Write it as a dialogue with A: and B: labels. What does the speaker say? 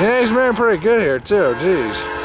A: Yeah, he's been pretty good here too, jeez.